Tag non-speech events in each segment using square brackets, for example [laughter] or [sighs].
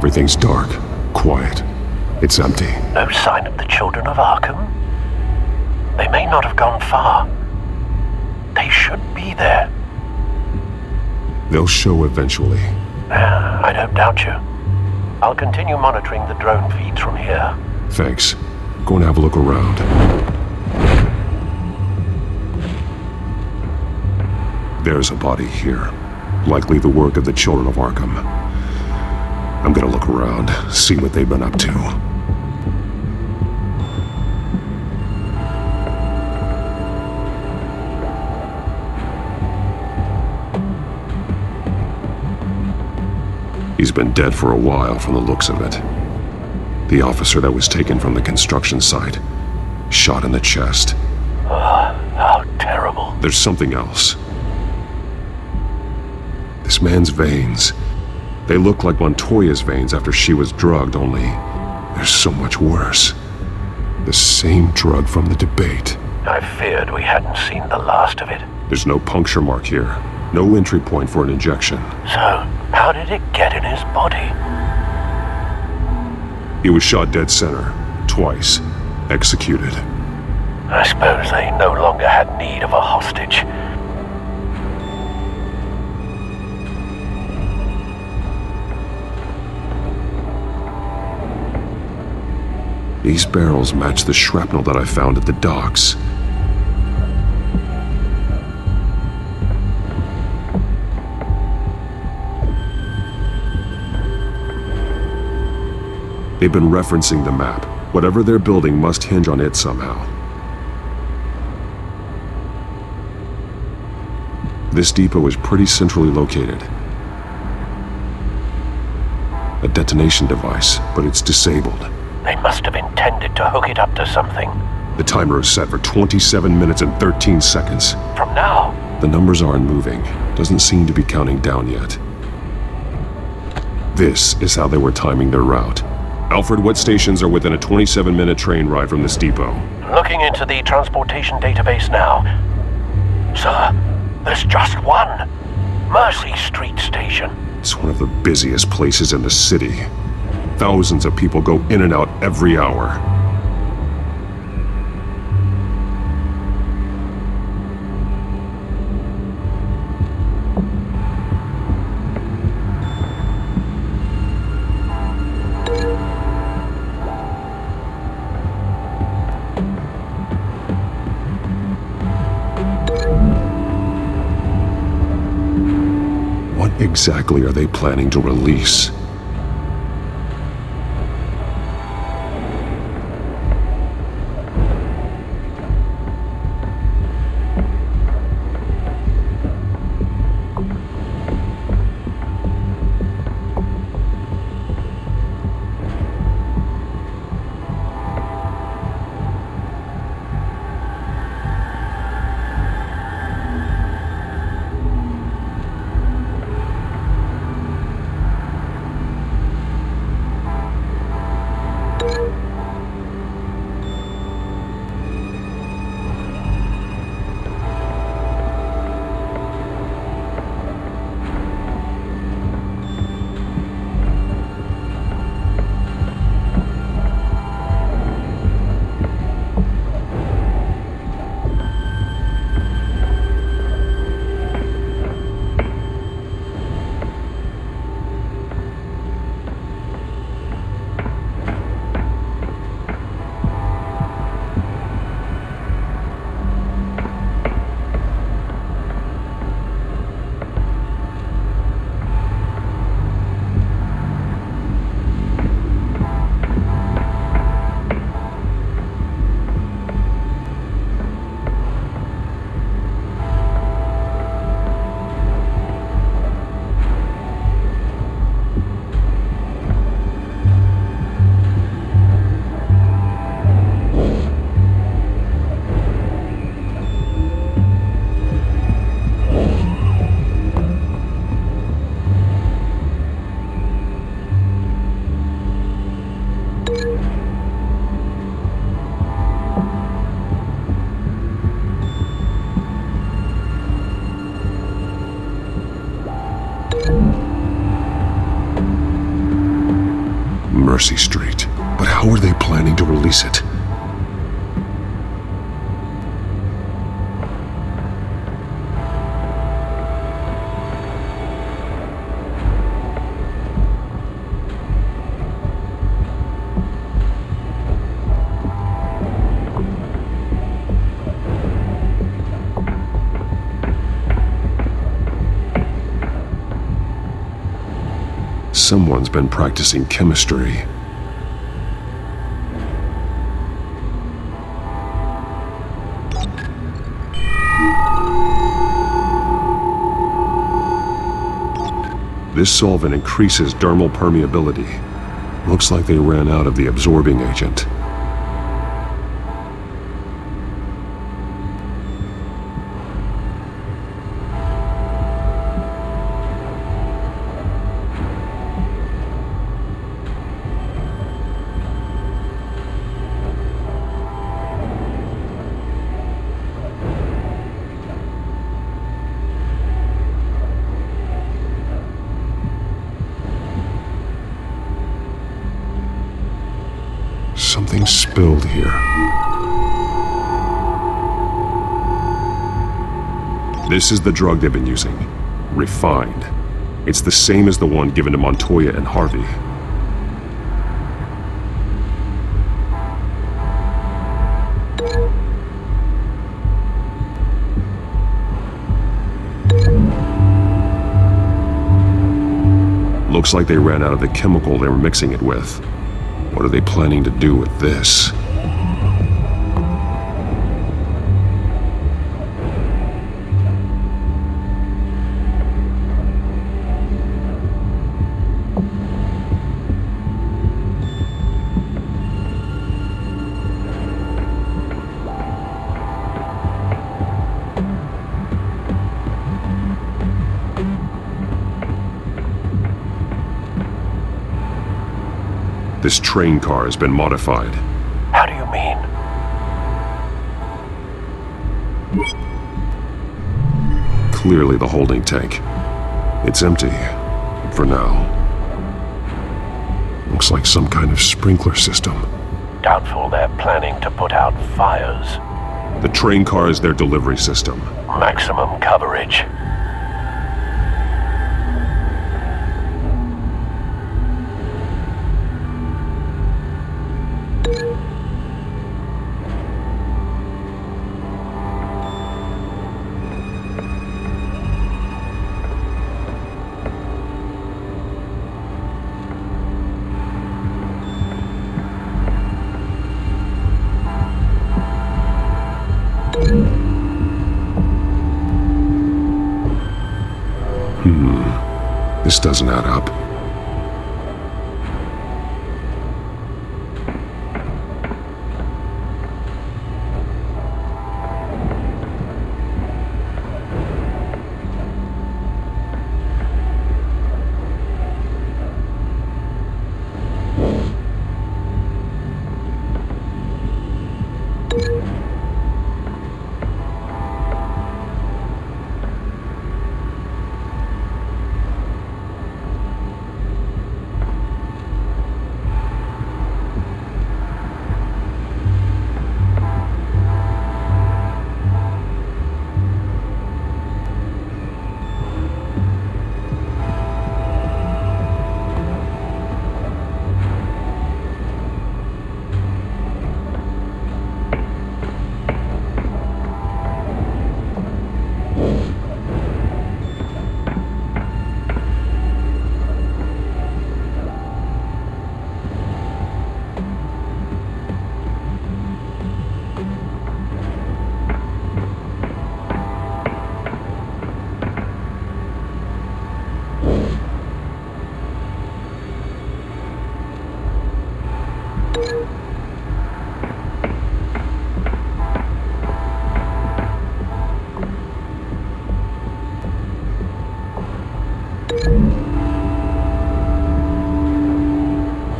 Everything's dark, quiet. It's empty. No sign of the children of Arkham? They may not have gone far. They should be there. They'll show eventually. Uh, I don't doubt you. I'll continue monitoring the drone feeds from here. Thanks. Go and have a look around. There's a body here. Likely the work of the children of Arkham. I'm gonna look around, see what they've been up to. He's been dead for a while from the looks of it. The officer that was taken from the construction site. Shot in the chest. [sighs] How terrible. There's something else. This man's veins. They look like Montoya's veins after she was drugged, only they're so much worse. The same drug from the debate. I feared we hadn't seen the last of it. There's no puncture mark here. No entry point for an injection. So, how did it get in his body? He was shot dead center. Twice. Executed. I suppose they no longer had need of a hostage. These barrels match the shrapnel that I found at the docks. They've been referencing the map. Whatever they're building must hinge on it somehow. This depot is pretty centrally located. A detonation device, but it's disabled. They must have intended to hook it up to something. The timer is set for 27 minutes and 13 seconds. From now, The numbers aren't moving. Doesn't seem to be counting down yet. This is how they were timing their route. Alfred, what stations are within a 27 minute train ride from this depot? looking into the transportation database now. Sir, there's just one. Mercy Street Station. It's one of the busiest places in the city. Thousands of people go in and out every hour. What exactly are they planning to release? Someone's been practicing chemistry. This solvent increases dermal permeability. Looks like they ran out of the absorbing agent. Something spilled here. This is the drug they've been using. Refined. It's the same as the one given to Montoya and Harvey. Looks like they ran out of the chemical they were mixing it with. What are they planning to do with this? This train car has been modified. How do you mean? Clearly the holding tank. It's empty. For now. Looks like some kind of sprinkler system. Doubtful they're planning to put out fires. The train car is their delivery system. Maximum coverage. This doesn't add up.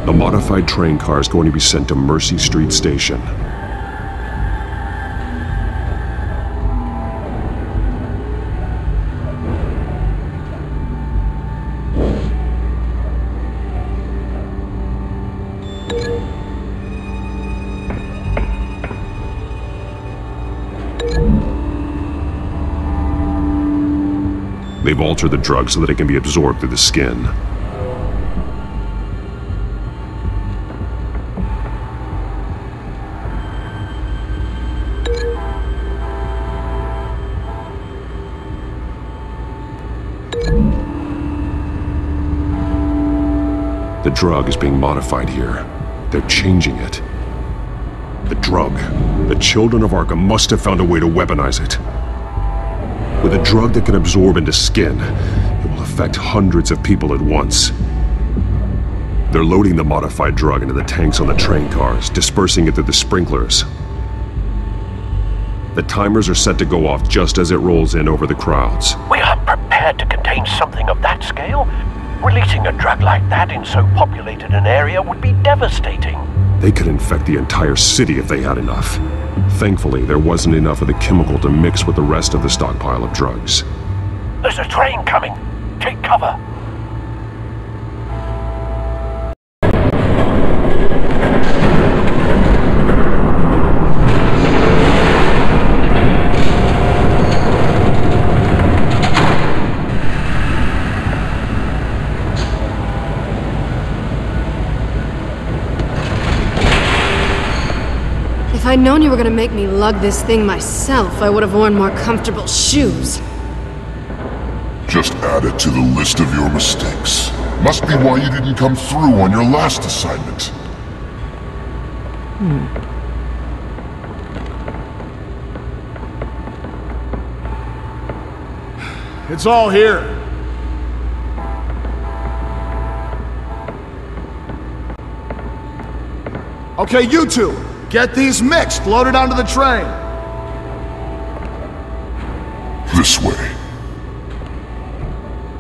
The modified train car is going to be sent to Mercy Street Station. They've altered the drug so that it can be absorbed through the skin. The drug is being modified here. They're changing it. The drug. The children of Arkham must have found a way to weaponize it. With a drug that can absorb into skin, it will affect hundreds of people at once. They're loading the modified drug into the tanks on the train cars, dispersing it through the sprinklers. The timers are set to go off just as it rolls in over the crowds. We aren't prepared to contain something of that scale. Releasing a drug like that in so populated an area would be devastating. They could infect the entire city if they had enough. Thankfully, there wasn't enough of the chemical to mix with the rest of the stockpile of drugs. There's a train coming. Take cover. I'd known you were gonna make me lug this thing myself, I would have worn more comfortable shoes. Just add it to the list of your mistakes. Must be why you didn't come through on your last assignment. Hmm. It's all here. Okay, you two, get these mixed, loaded onto the train. This way.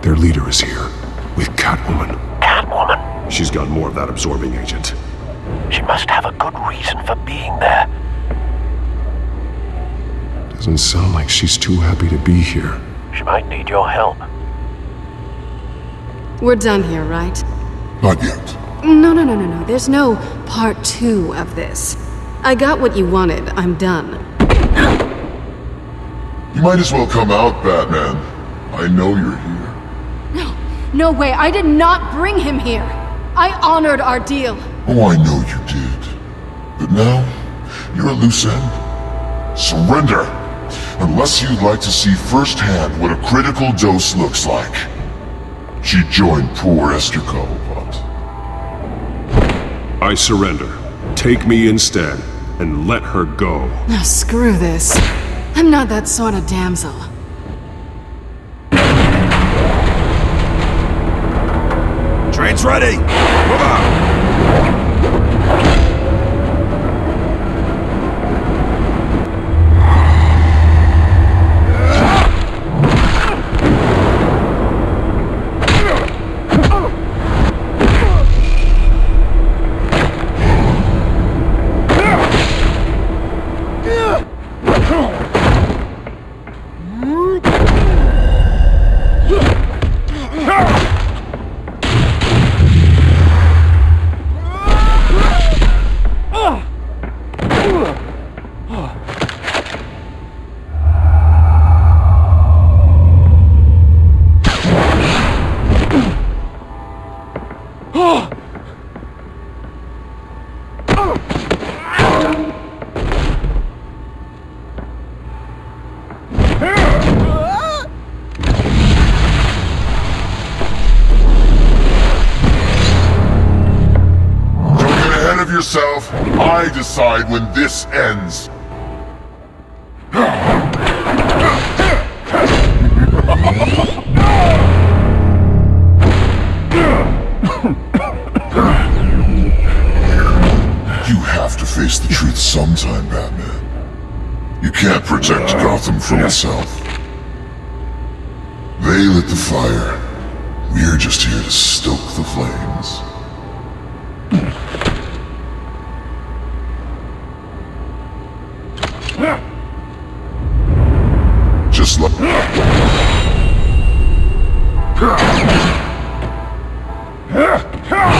Their leader is here, with Catwoman. Catwoman. She's got more of that absorbing agent. She must have a good reason for being there. Doesn't sound like she's too happy to be here. She might need your help. We're done here, right? Not yet. No, no, no, no, no. There's no part two of this. I got what you wanted. I'm done. You might as well come out, Batman. I know you're here. No, no way. I did not bring him here. I honored our deal. Oh, I know you did. But now, you're a loose end. Surrender! Unless you'd like to see firsthand what a critical dose looks like. She joined poor Esther Cobblepot. I surrender. Take me instead, and let her go. Now, screw this. I'm not that sort of damsel. Train's ready. Move out. Yourself. I decide when this ends. You have to face the truth sometime, Batman. You can't protect Gotham from itself. They lit the fire. We're just here to stoke the flames. Just like... Batman!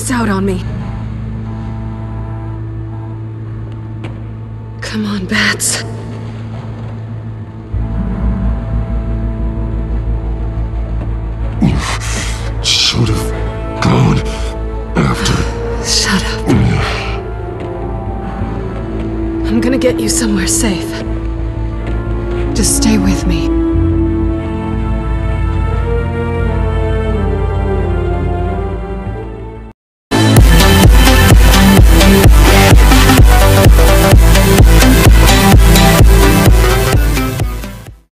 pass out on me. Come on, bats. Should have gone after. Shut up. I'm gonna get you somewhere safe. Just stay with me.